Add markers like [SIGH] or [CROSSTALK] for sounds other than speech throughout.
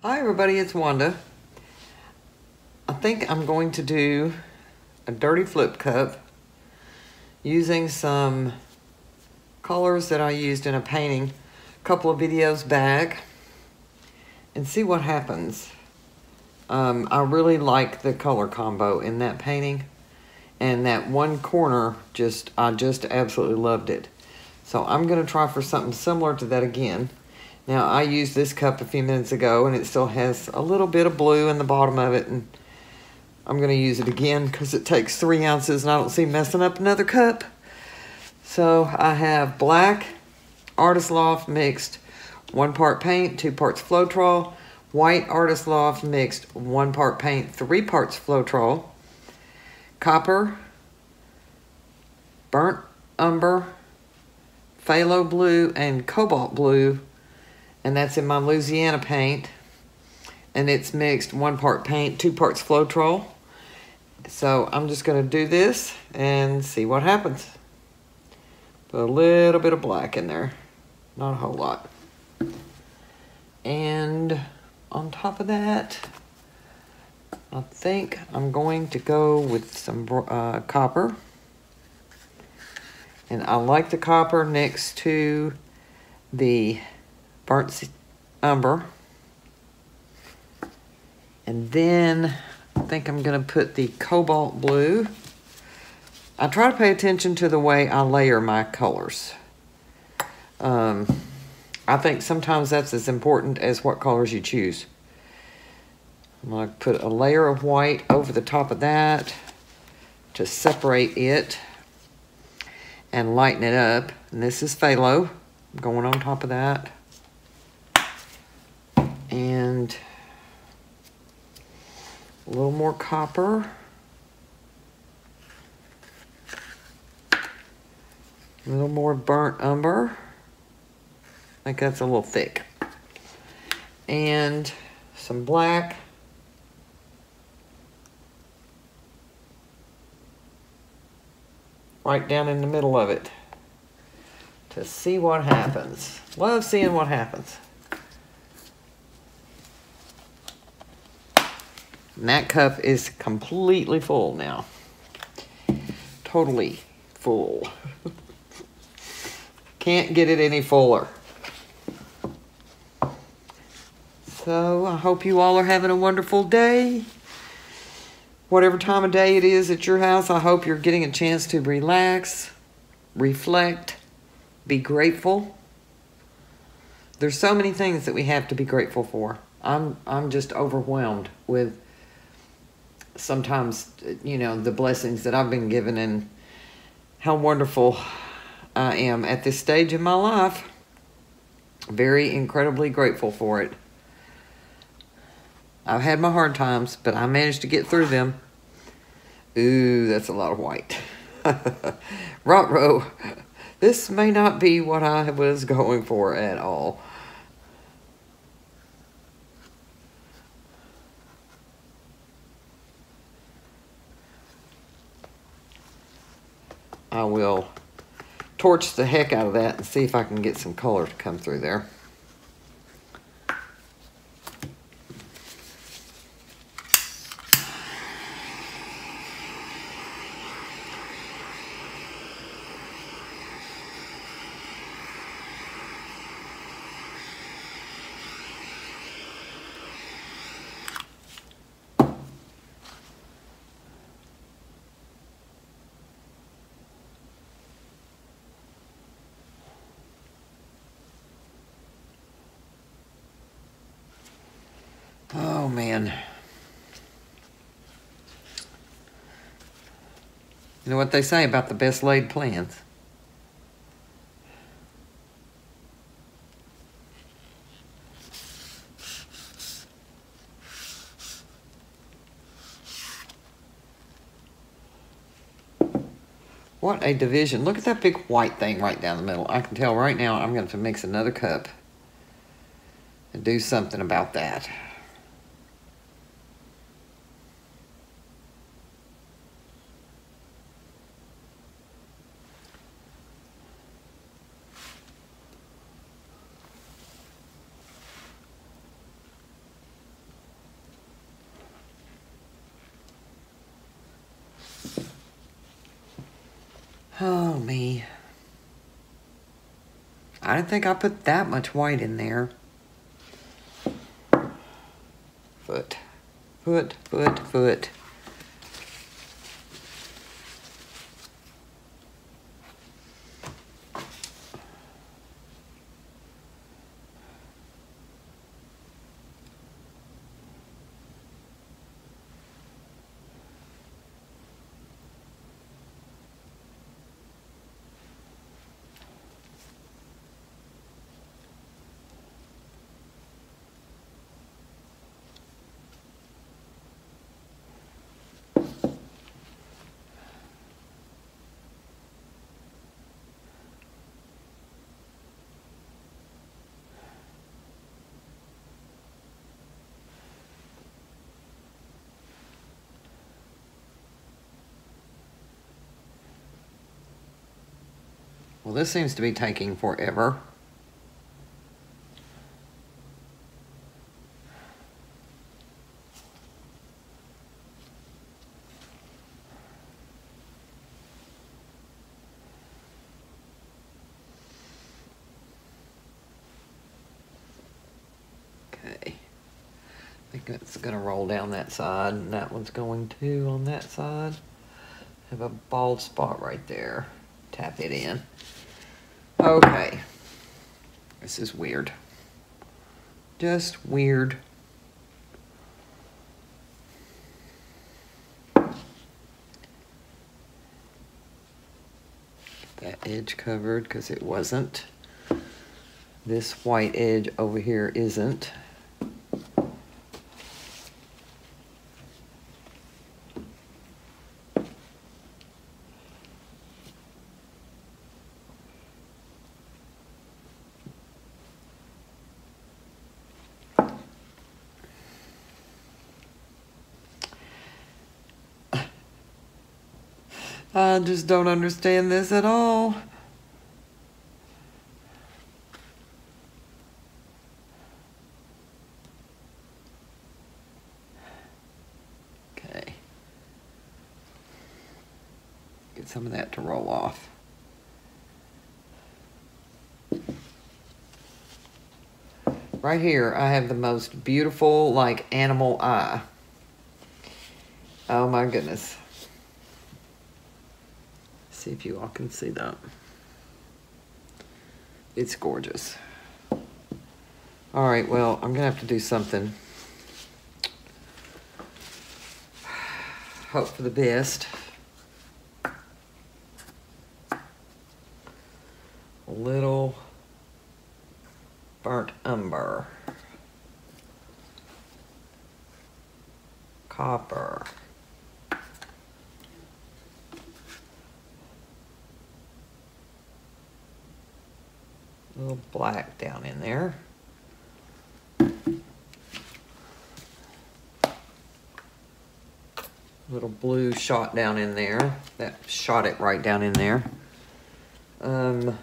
Hi everybody, it's Wanda. I think I'm going to do a dirty flip cup using some colors that I used in a painting a couple of videos back and see what happens. Um, I really like the color combo in that painting and that one corner just I just absolutely loved it. So I'm going to try for something similar to that again. Now I used this cup a few minutes ago and it still has a little bit of blue in the bottom of it and I'm going to use it again because it takes three ounces and I don't see messing up another cup. So I have black Artist Loft mixed one part paint, two parts Floetrol, white Artist Loft mixed one part paint, three parts Floetrol, copper, burnt umber, phthalo blue, and cobalt blue and that's in my Louisiana paint. And it's mixed one part paint, two parts Floetrol. So I'm just gonna do this and see what happens. Put a little bit of black in there, not a whole lot. And on top of that, I think I'm going to go with some uh, copper. And I like the copper next to the burnt umber. And then I think I'm going to put the cobalt blue. I try to pay attention to the way I layer my colors. Um, I think sometimes that's as important as what colors you choose. I'm going to put a layer of white over the top of that to separate it and lighten it up. And this is phthalo going on top of that and a little more copper. A little more burnt umber. I think that's a little thick. And some black. Right down in the middle of it. To see what happens. Love seeing what happens. And that cup is completely full now. Totally full. [LAUGHS] Can't get it any fuller. So I hope you all are having a wonderful day. Whatever time of day it is at your house, I hope you're getting a chance to relax, reflect, be grateful. There's so many things that we have to be grateful for. I'm I'm just overwhelmed with sometimes, you know, the blessings that I've been given and how wonderful I am at this stage in my life. Very incredibly grateful for it. I've had my hard times, but I managed to get through them. Ooh, that's a lot of white. [LAUGHS] Rot row. this may not be what I was going for at all. I will torch the heck out of that and see if I can get some color to come through there. Oh, man. You know what they say about the best laid plans? What a division. Look at that big white thing right down the middle. I can tell right now I'm going to mix another cup and do something about that. Oh, me. I didn't think I put that much white in there. Foot, foot, foot, foot. Well, this seems to be taking forever. Okay. I think it's gonna roll down that side and that one's going too on that side. Have a bald spot right there. Tap it in. Okay. This is weird. Just weird. That edge covered because it wasn't. This white edge over here isn't. I just don't understand this at all. Okay. Get some of that to roll off. Right here, I have the most beautiful, like, animal eye. Oh my goodness. See if you all can see that. It's gorgeous. All right, well, I'm gonna have to do something. [SIGHS] Hope for the best. Little burnt umber. Copper. A black down in there. Little blue shot down in there. That shot it right down in there. Um,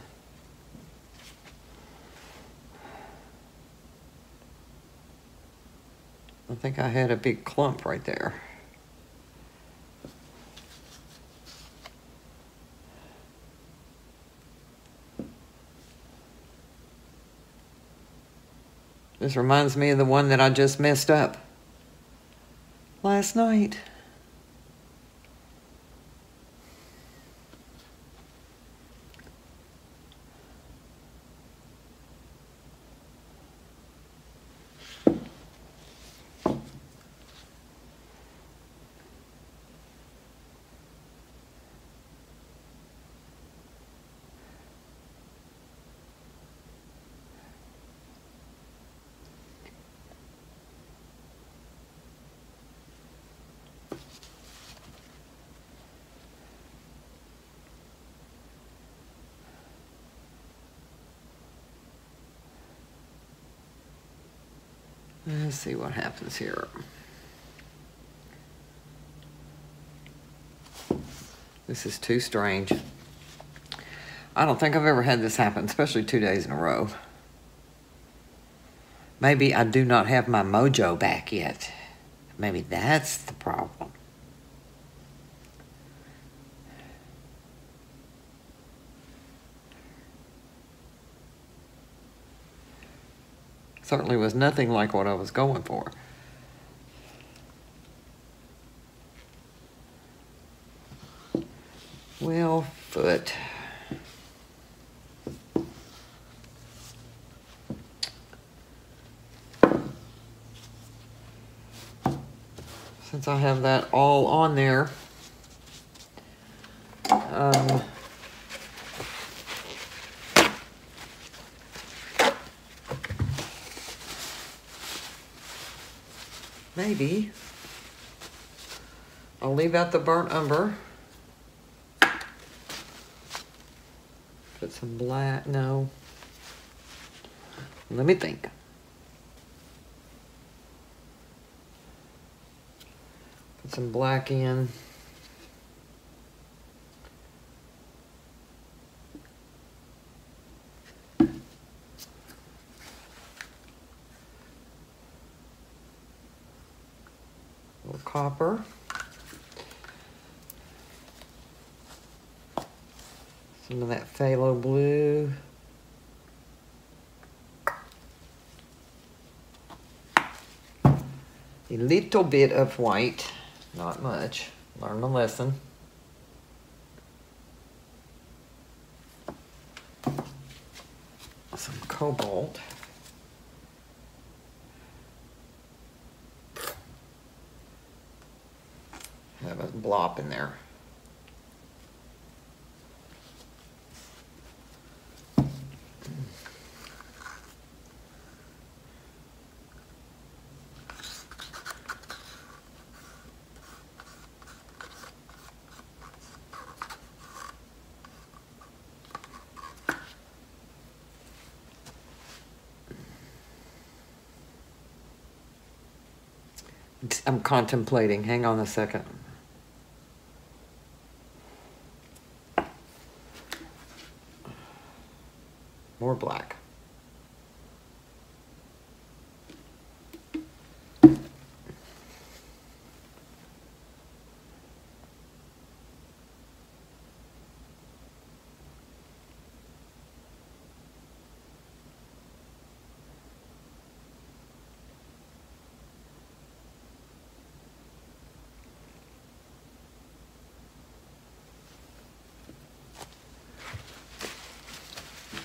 I think I had a big clump right there. This reminds me of the one that I just messed up last night. Let's see what happens here. This is too strange. I don't think I've ever had this happen, especially two days in a row. Maybe I do not have my mojo back yet. Maybe that's the problem. Certainly was nothing like what I was going for. Well, foot. Since I have that all on there, um, I'll leave out the burnt umber. Put some black, no. Let me think. Put some black in. little copper. Some of that phthalo blue. A little bit of white, not much. Learn a lesson. Some cobalt. Have a blob in there. I'm contemplating. Hang on a second. More black.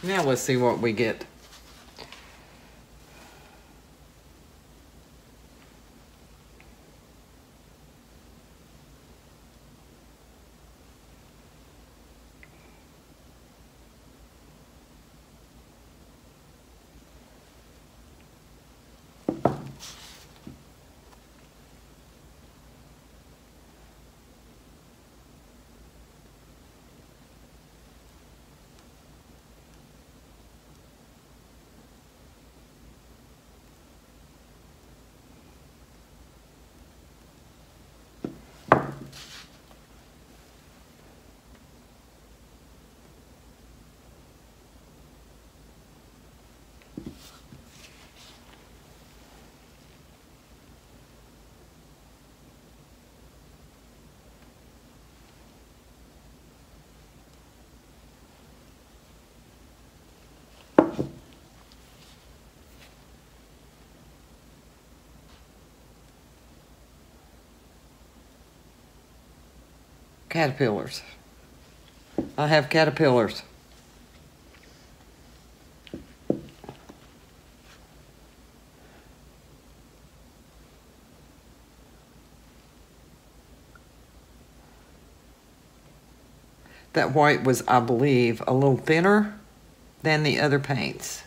Now let's see what we get. Caterpillars. I have caterpillars. That white was, I believe, a little thinner than the other paints.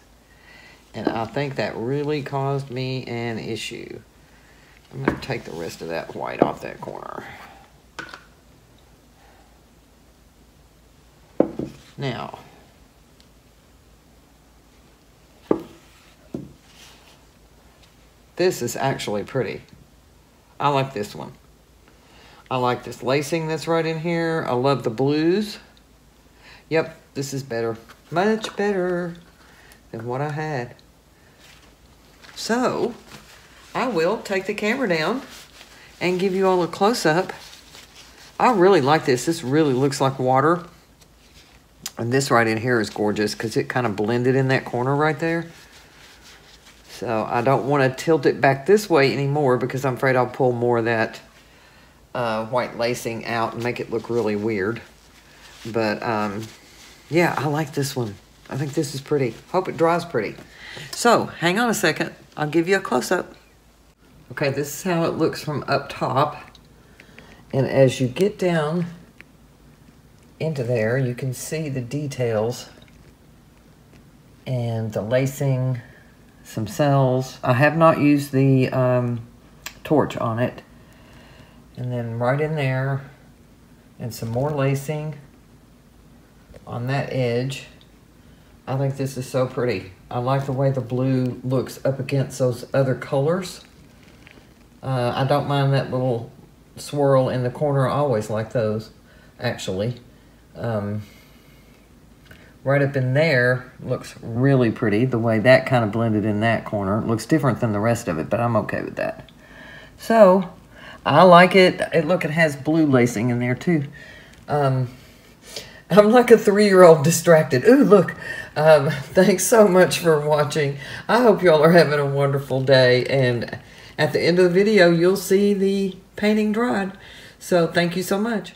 And I think that really caused me an issue. I'm going to take the rest of that white off that corner. Now, this is actually pretty. I like this one. I like this lacing that's right in here. I love the blues. Yep, this is better. Much better than what I had. So, I will take the camera down and give you all a close-up. I really like this. This really looks like water. And this right in here is gorgeous because it kind of blended in that corner right there. So I don't want to tilt it back this way anymore because I'm afraid I'll pull more of that uh, white lacing out and make it look really weird. But um, yeah, I like this one. I think this is pretty. Hope it dries pretty. So hang on a second. I'll give you a close-up. Okay, this is how it looks from up top. And as you get down into there, you can see the details and the lacing, some cells. I have not used the um, torch on it. And then right in there, and some more lacing on that edge. I think this is so pretty. I like the way the blue looks up against those other colors. Uh, I don't mind that little swirl in the corner. I always like those, actually. Um, right up in there looks really pretty. The way that kind of blended in that corner. It looks different than the rest of it, but I'm okay with that. So, I like it. it look, it has blue lacing in there too. Um, I'm like a three-year-old distracted. Ooh, look. Um, [LAUGHS] thanks so much for watching. I hope y'all are having a wonderful day. And at the end of the video, you'll see the painting dried. So thank you so much.